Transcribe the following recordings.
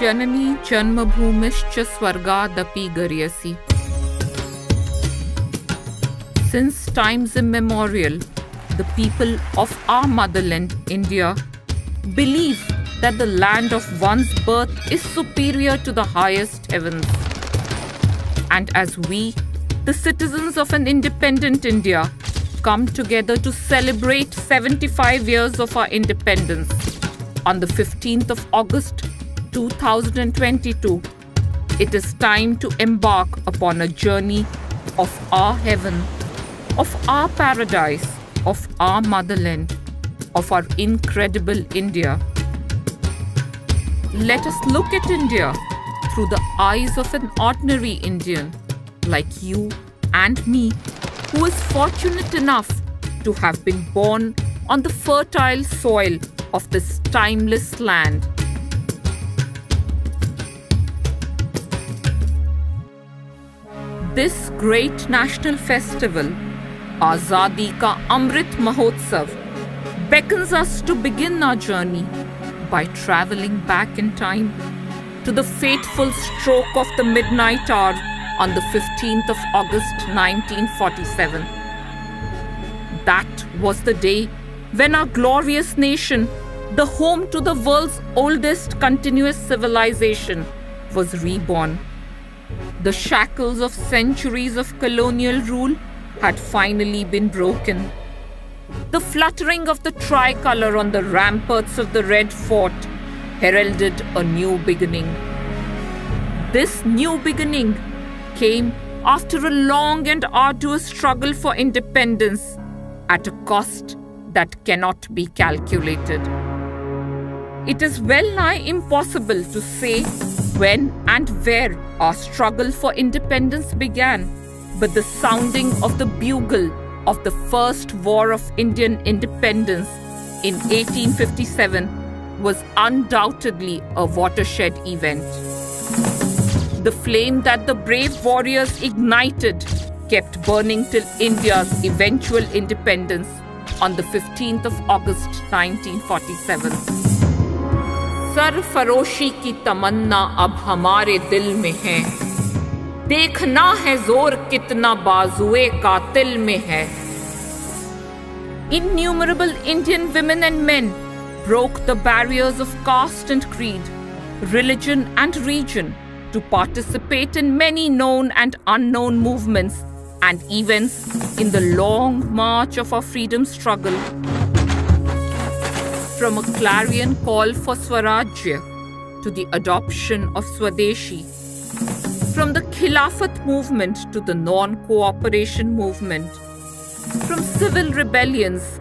Janani जन्मभूमिश्च स्वर्गादपि गरीयसी. Since times immemorial, the people of our motherland, India, believe that the land of one's birth is superior to the highest heavens. And as we, the citizens of an independent India, come together to celebrate 75 years of our independence on the 15th of August 2022, it is time to embark upon a journey of our heaven, of our paradise, of our motherland, of our incredible India. Let us look at India through the eyes of an ordinary Indian like you and me, who is fortunate enough to have been born on the fertile soil of this timeless land. This great national festival, Azadi Ka Amrit Mahotsav, beckons us to begin our journey by traveling back in time to the fateful stroke of the midnight hour on the 15th of August 1947. That was the day when our glorious nation, the home to the world's oldest continuous civilization, was reborn. The shackles of centuries of colonial rule had finally been broken. The fluttering of the tricolor on the ramparts of the Red Fort heralded a new beginning. This new beginning came after a long and arduous struggle for independence at a cost that cannot be calculated. It is well nigh impossible to say when and where our struggle for independence began, but the sounding of the bugle of the First War of Indian Independence in 1857 was undoubtedly a watershed event. The flame that the brave warriors ignited kept burning till India's eventual independence on the 15th of August 1947. सरफरोशी की तमन्ना अब हमारे दिल में है देखना है जोर कितना बाजुए कातिल में है Innumerable Indian women and men broke the barriers of caste and creed, religion and region to participate in many known and unknown movements and events in the long march of our freedom struggle. From a clarion call for Swarajya to the adoption of Swadeshi, from the Khilafat movement to the non cooperation movement, from civil rebellions,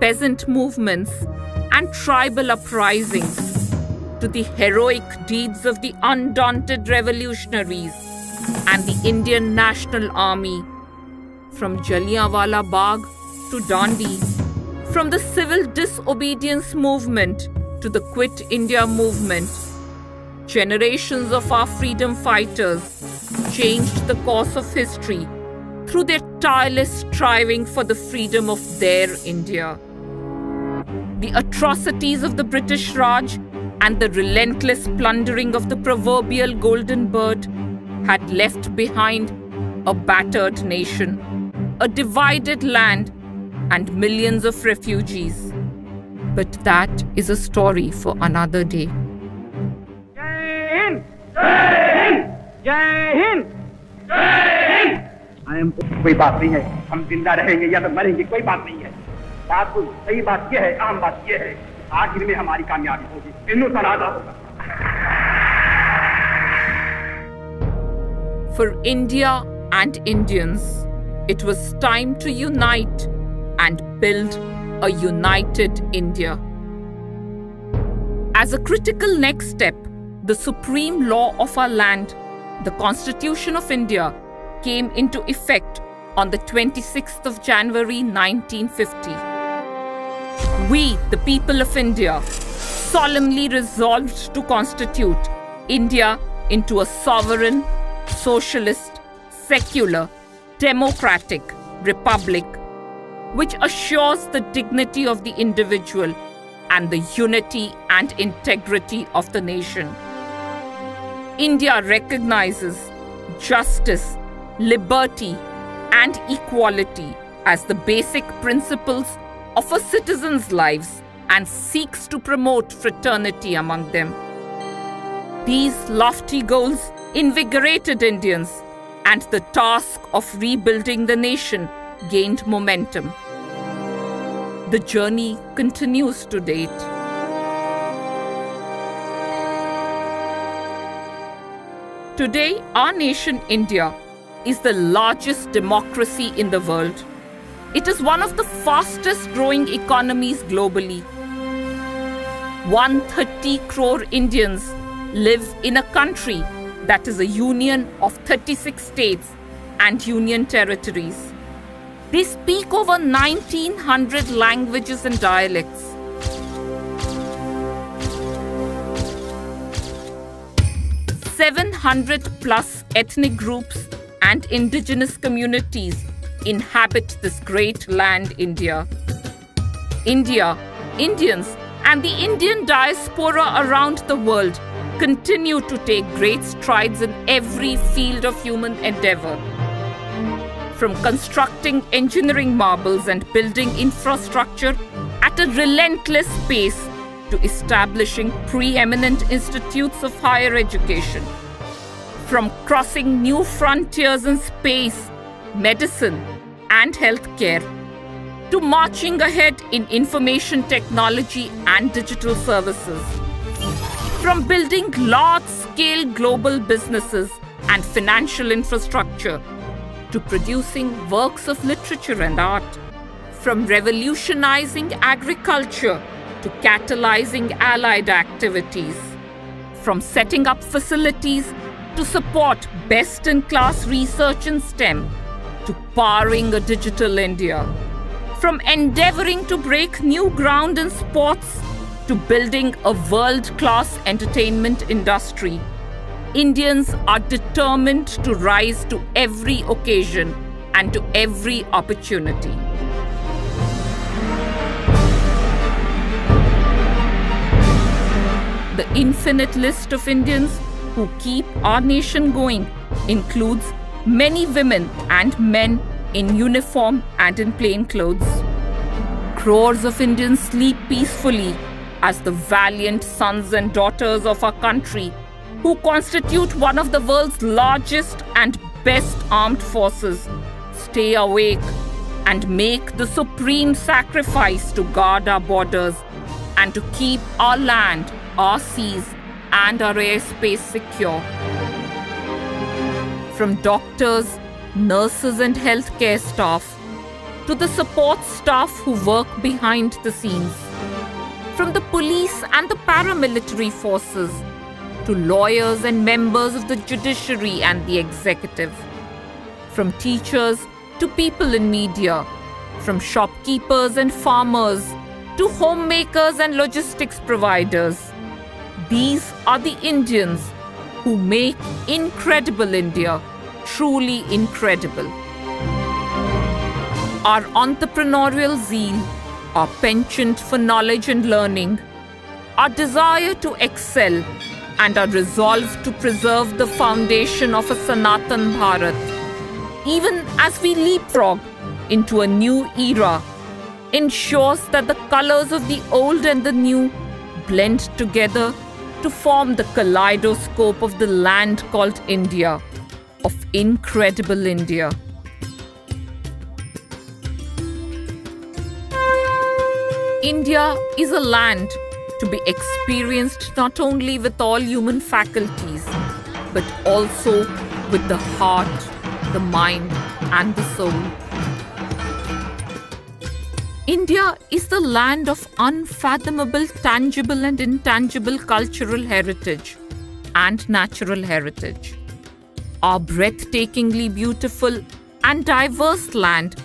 peasant movements, and tribal uprisings to the heroic deeds of the undaunted revolutionaries and the Indian National Army. From Jallianwala Bagh to Dandi, from the civil disobedience movement to the Quit India movement, generations of our freedom fighters changed the course of history through their tireless striving for the freedom of their India. The atrocities of the British Raj and the relentless plundering of the proverbial golden bird had left behind a battered nation a divided land, and millions of refugees. But that is a story for another day. जय हिंद जय हिंद जय हिंद जय Hind I am कोई बात नहीं है हम जिंदा रहेंगे या तो मरेंगे कोई बात नहीं है बात तो सही बात यह है आम बात यह है आखिर में हमारी कामयाबी होगी हिंदू सलादा होगा For India and Indians, it was time to unite and build a united India. As a critical next step, the supreme law of our land, the Constitution of India, came into effect on the 26th of January 1950. We, the people of India, solemnly resolved to constitute India into a sovereign, socialist, secular, democratic republic which assures the dignity of the individual and the unity and integrity of the nation. India recognizes justice, liberty, and equality as the basic principles of a citizen's lives and seeks to promote fraternity among them. These lofty goals invigorated Indians, and the task of rebuilding the nation gained momentum. The journey continues to date. Today, our nation, India, is the largest democracy in the world. It is one of the fastest growing economies globally. 130 crore Indians live in a country that is a union of 36 states and union territories. They speak over 1900 languages and dialects. 700 plus ethnic groups and indigenous communities inhabit this great land, India. India, Indians, and the Indian diaspora around the world continue to take great strides in every field of human endeavor. From constructing engineering marvels and building infrastructure at a relentless pace to establishing preeminent institutes of higher education. From crossing new frontiers in space, medicine, and healthcare, to marching ahead in information technology and digital services. From building large scale global businesses and financial infrastructure to producing works of literature and art. From revolutionizing agriculture to catalyzing allied activities, from setting up facilities to support best in class research in STEM, to powering a digital India, from endeavoring to break new ground in sports to building a world class entertainment industry. Indians are determined to rise to every occasion and to every opportunity. The infinite list of Indians who keep our nation going includes many women and men in uniform and in plain clothes. Crores of Indians sleep peacefully as the valiant sons and daughters of our country, who constitute one of the world's largest and best armed forces, stay awake and make the supreme sacrifice to guard our borders and to keep our land our seas, and our airspace secure. From doctors, nurses, and healthcare staff to the support staff who work behind the scenes. From the police and the paramilitary forces to lawyers and members of the judiciary and the executive. From teachers to people in media. From shopkeepers and farmers to homemakers and logistics providers these are the Indians who make incredible India truly incredible. Our entrepreneurial zeal, our penchant for knowledge and learning, our desire to excel, and our resolve to preserve the foundation of a Sanatan Bharat, even as we leapfrog into a new era, ensures that the colors of the old and the new blend together to form the kaleidoscope of the land called India, of incredible India. India is a land to be experienced not only with all human faculties, but also with the heart, the mind, and the soul. India is the land of unfathomable tangible and intangible cultural heritage and natural heritage. Our breathtakingly beautiful and diverse land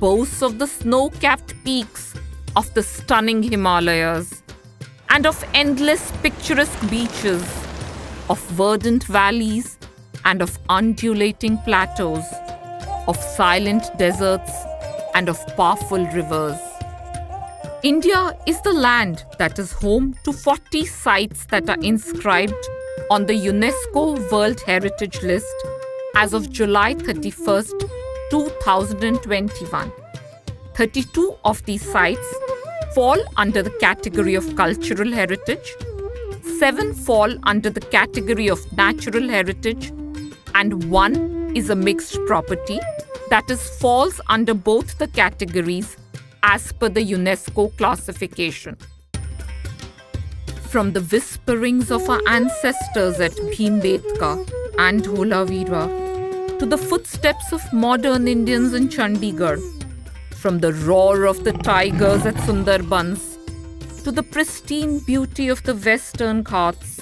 boasts of the snow capped peaks of the stunning Himalayas and of endless picturesque beaches, of verdant valleys and of undulating plateaus, of silent deserts and of powerful rivers. India is the land that is home to 40 sites that are inscribed on the UNESCO World Heritage List as of July 31, 2021. 32 of these sites fall under the category of cultural heritage, 7 fall under the category of natural heritage, and 1 is a mixed property that is falls under both the categories as per the UNESCO classification. From the whisperings of our ancestors at Bhimbetka and Dholavira to the footsteps of modern Indians in Chandigarh, from the roar of the tigers at Sundarbans to the pristine beauty of the Western Ghats,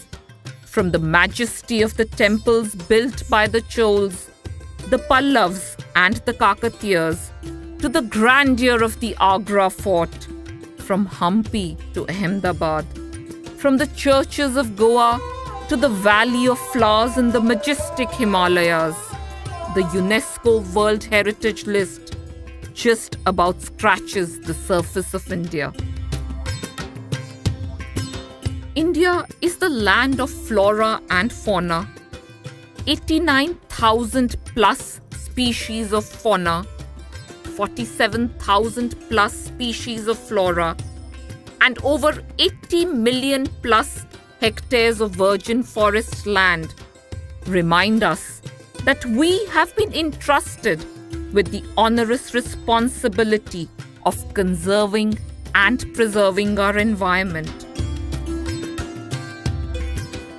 from the majesty of the temples built by the Chols, the Pallavs and the Kakatiyas, to the grandeur of the Agra fort, from Hampi to Ahmedabad from the churches of Goa to the valley of flowers in the majestic Himalayas, the UNESCO World Heritage List just about scratches the surface of India. India is the land of flora and fauna. 89,000 plus species of fauna, 47,000 plus species of flora, and over 80 million plus hectares of virgin forest land remind us that we have been entrusted with the onerous responsibility of conserving and preserving our environment.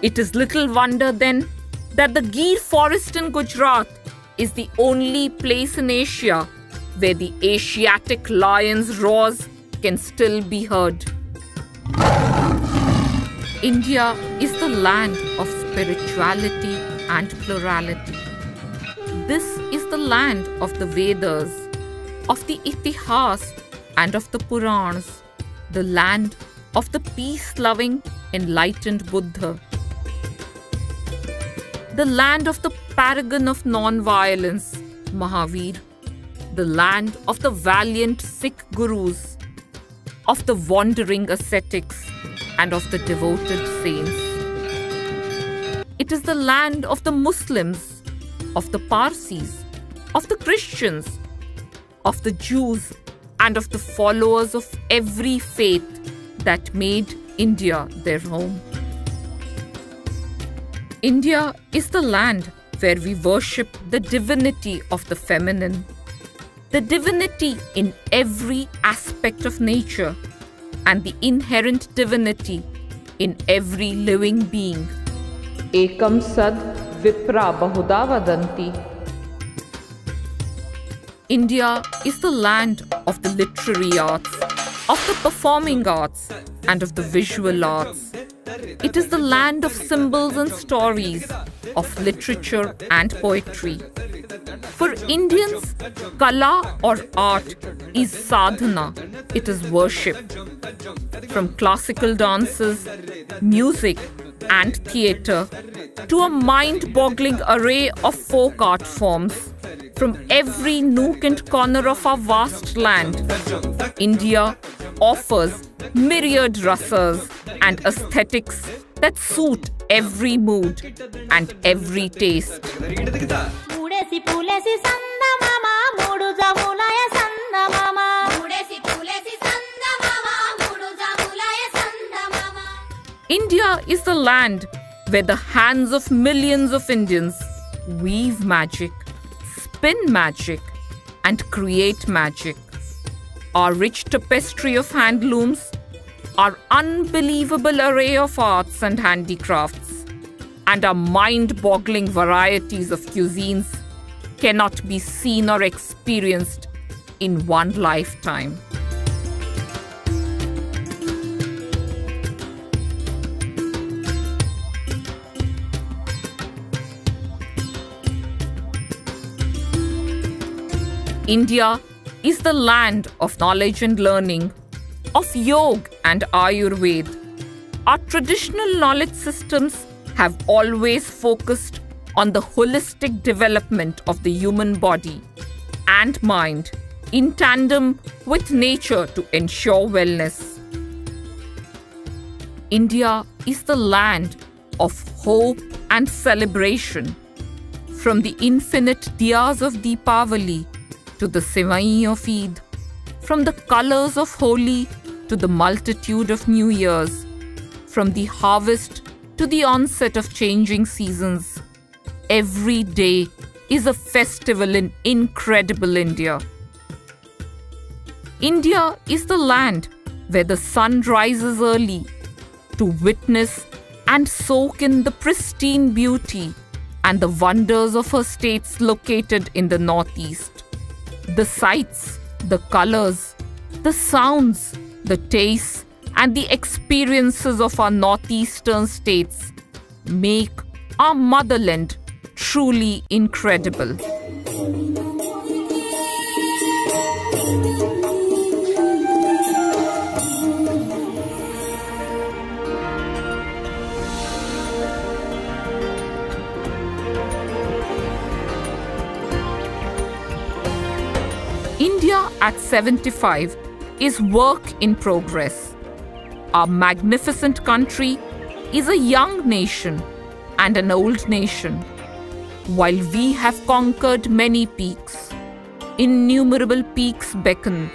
It is little wonder then that the Gir forest in Gujarat is the only place in Asia where the Asiatic lion's roars can still be heard. India is the land of spirituality and plurality. This is the land of the Vedas, of the Itihas, and of the Purans, the land of the peace loving, enlightened Buddha, the land of the paragon of non violence, Mahavir, the land of the valiant Sikh gurus, of the wandering ascetics, and of the devoted saints. It is the land of the Muslims, of the Parsis, of the Christians, of the Jews, and of the followers of every faith that made India their home. India is the land where we worship the divinity of the feminine, the divinity in every aspect of nature and the inherent divinity in every living being. Ekam sad India is the land of the literary arts, of the performing arts, and of the visual arts. It is the land of symbols and stories, of literature and poetry. For Indians, kala or art is sadhana, it is worship. From classical dances, music, and theatre to a mind boggling array of folk art forms from every nook and corner of our vast land. India offers myriad rasa and aesthetics that suit every mood and every taste. India is the land where the hands of millions of Indians weave magic, spin magic, and create magic. Our rich tapestry of handlooms, our unbelievable array of arts and handicrafts, and our mind boggling varieties of cuisines cannot be seen or experienced in one lifetime. India is the land of knowledge and learning, of yoga and Ayurveda. Our traditional knowledge systems have always focused on the holistic development of the human body and mind in tandem with nature to ensure wellness. India is the land of hope and celebration. From the infinite diyas of Deepavali to the Sevai of Eid, from the colors of Holi to the multitude of New Years, from the harvest to the onset of changing seasons, every day is a festival in incredible India. India is the land where the sun rises early to witness and soak in the pristine beauty and the wonders of her states located in the northeast. The sights, the colors, the sounds, the tastes, and the experiences of our northeastern states make our motherland truly incredible. At 75 is work in progress. Our magnificent country is a young nation and an old nation. While we have conquered many peaks, innumerable peaks beckon.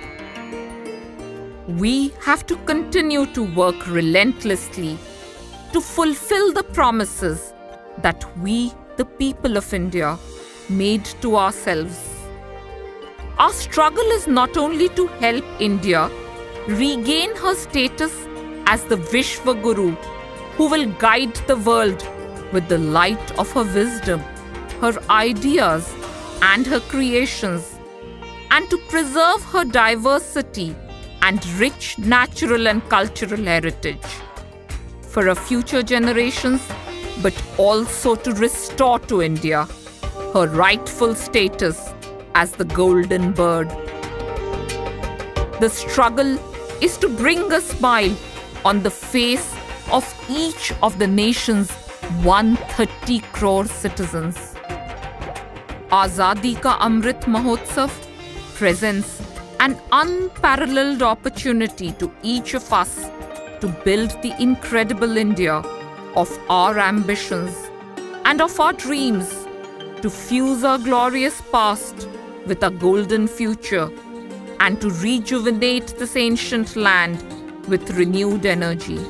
We have to continue to work relentlessly to fulfill the promises that we, the people of India, made to ourselves. Our struggle is not only to help India regain her status as the Vishwa Guru who will guide the world with the light of her wisdom, her ideas, and her creations, and to preserve her diversity and rich natural and cultural heritage for our future generations, but also to restore to India her rightful status as the golden bird. The struggle is to bring a smile on the face of each of the nation's 130 crore citizens. Azadi Ka Amrit Mahotsav presents an unparalleled opportunity to each of us to build the incredible India of our ambitions and of our dreams, to fuse our glorious past with a golden future and to rejuvenate this ancient land with renewed energy.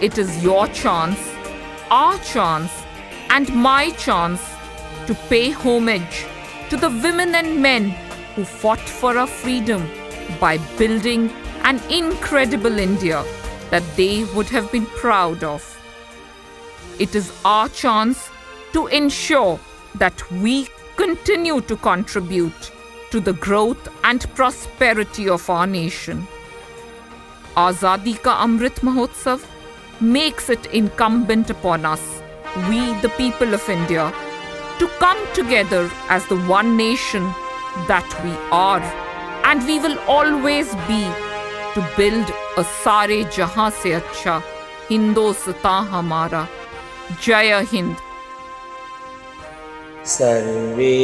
It is your chance, our chance, and my chance to pay homage to the women and men who fought for our freedom by building an incredible India that they would have been proud of. It is our chance to ensure that we continue to contribute to the growth and prosperity of our nation. Azadi Ka Amrit Mahotsav makes it incumbent upon us, we the people of India, to come together as the one nation that we are and we will always be to build a Sare Jahan se acha Hindostan hamara. Jaya Hind. सर्वे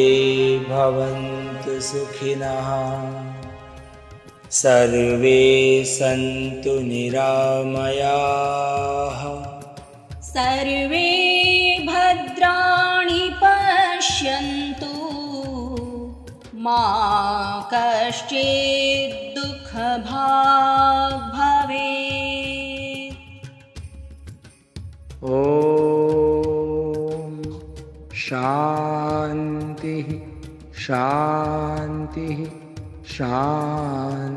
भवन्तु सुखिनः। सर्वे सन्तु निरामयाः। सर्वे भद्राणि पश्यन्तु। मा कश्चित् दुःखभाग् भवेत्। ॐ शांति शांति शांति।